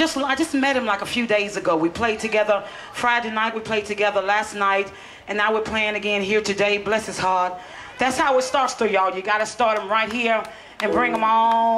I just, I just met him like a few days ago. We played together Friday night. We played together last night, and now we're playing again here today. Bless his heart. That's how it starts, though, y'all. You got to start him right here and bring him on.